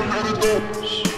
under the doors.